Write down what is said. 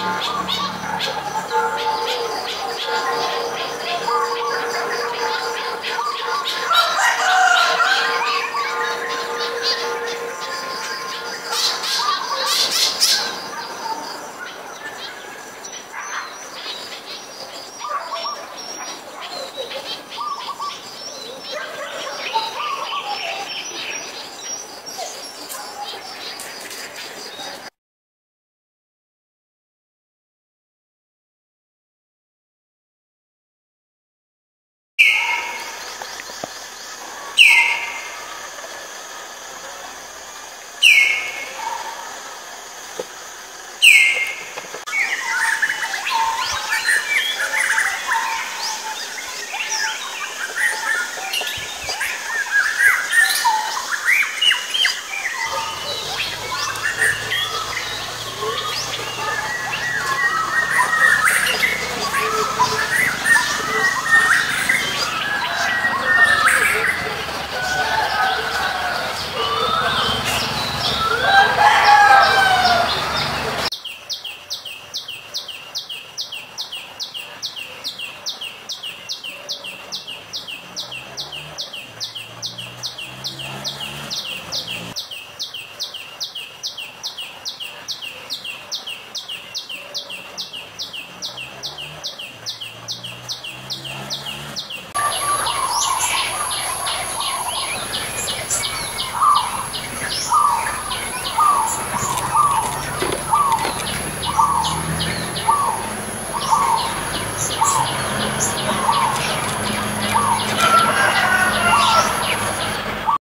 Jesus.